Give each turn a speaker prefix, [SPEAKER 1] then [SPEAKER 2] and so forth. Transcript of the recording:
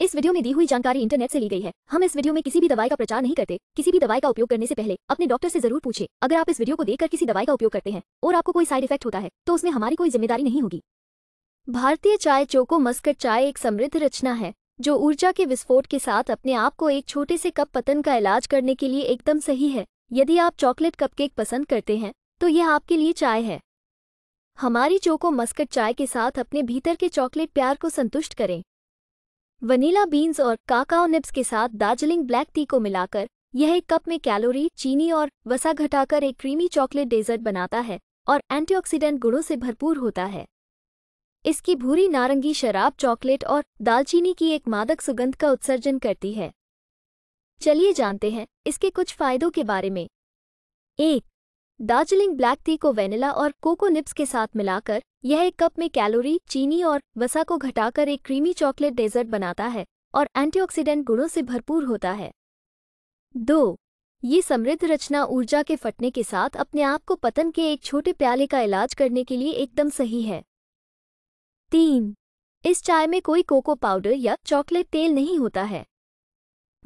[SPEAKER 1] इस वीडियो में दी हुई जानकारी इंटरनेट से ली गई है। हम इस वीडियो में किसी भी दवाई का प्रचार नहीं करते। किसी भी दवाई का उपयोग करने से पहले अपने डॉक्टर से ज़रूर पूछे। अगर आप इस वीडियो को देखकर किसी दवाई का उपयोग करते हैं और आपको कोई साइड इफ़ेक्ट होता है तो उसमें हमारी कोई ज़िम्मेदारी नहीं होगी। भारतीय चाय चोको मस्कट चाय एक समृद्ध रचना है, जो ऊर्जा के विस्फोट के साथ अपने आप को एक छोटे से कप पतन का इलाज करने के लिए एकदम सही है। यदि आप चॉकलेट कपकेक पसंद करते हैं तो यह आपके लिए चाय है। हमारी चोको मस्कट चाय के साथ अपने भीतर के चॉकलेट प्यार को संतुष्ट करें। वनीला बीन्स और काकाओ निब्स के साथ दार्जिलिंग ब्लैक टी को मिलाकर, यह एक कप में कैलोरी, चीनी और वसा घटाकर एक क्रीमी चॉकलेट डेजर्ट बनाता है और एंटीऑक्सीडेंट गुणों से भरपूर होता है। इसकी भूरी नारंगी शराब चॉकलेट और दालचीनी की एक मादक सुगंध का उत्सर्जन करती है। चलिए जानते हैं इसके कुछ फायदों के बारे में। एक दार्जिलिंग ब्लैक टी को वेनिला और कोको निप्स के साथ मिलाकर, यह एक कप में कैलोरी, चीनी और वसा को घटाकर एक क्रीमी चॉकलेट डेजर्ट बनाता है और एंटीऑक्सीडेंट गुणों से भरपूर होता है। दो, ये समृद्ध रचना ऊर्जा के फटने के साथ अपने आप को पतन के एक छोटे प्याले का इलाज करने के लिए एकदम सही है। तीन, इस चाय में कोई कोको पाउडर या चॉकलेट तेल नहीं होता है।